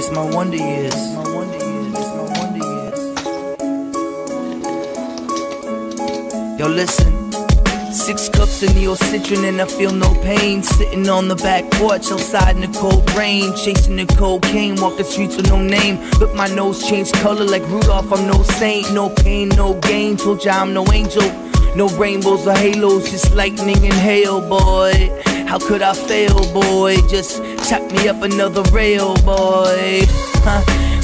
It's my wonder years. My wonder years. It's my wonder years. Yo, listen. Six cups of Neo Citran and I feel no pain. Sitting on the back porch outside in the cold rain. Chasing the cocaine, walk the streets with no name. Look, my nose changed color like Rudolph. I'm no saint, no pain, no gain. Told ya I'm no angel. No rainbows or halos, just lightning and hail, boy. How could I fail, boy? Just chop me up another rail, boy. Huh?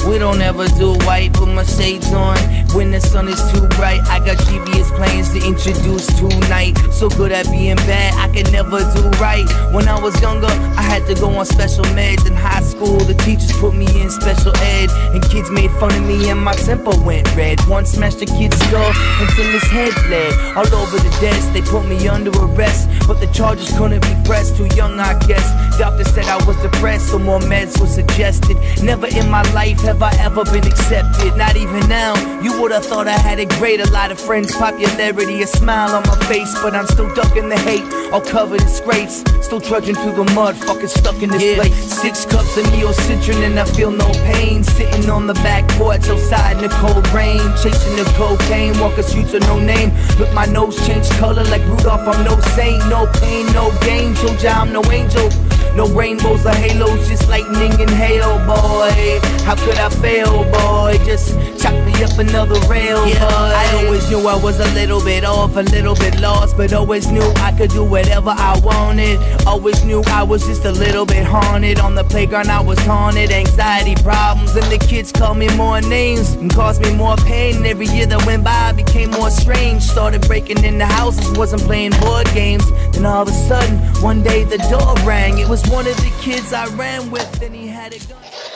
We don't ever do white, put my shades on. When the sun is too bright, I got GBS plans to introduce tonight. So good at being bad, I can never do right. When I was younger, I had to go on special meds. In high school, the teachers put me in special ed. And kids made fun of me, and my temper went red. One smashed a kid's skull until his head bled. All over the desk, they put me under arrest. But the charges couldn't be pressed, too young, I guess. Doctor said I was depressed, so more meds were suggested. Never in my life have I ever been accepted, not even now. You would've thought I had it great, a lot of friends, popularity, a smile on my face, but I'm still ducking the hate, all covered in scrapes. Still trudging through the mud, fucking stuck in this yeah. place. Six cups of Neo Citran and I feel no pain. Sitting on the back porch outside in the cold rain, chasing the cocaine, walking streets with no name. Look, my nose changed color like Rudolph. I'm no saint, no pain, no gain. Told ya I'm no angel. No rainbows or halos, just lightning and hail, boy. How could I fail, boy? Just chop me up another rail, yeah, boy. I always I was a little bit off, a little bit lost, but always knew I could do whatever I wanted. Always knew I was just a little bit haunted. On the playground, I was haunted. Anxiety problems, and the kids called me more names and caused me more pain. Every year that went by I became more strange. Started breaking into houses, wasn't playing board games. Then all of a sudden, one day the door rang. It was one of the kids I ran with, and he had a gun.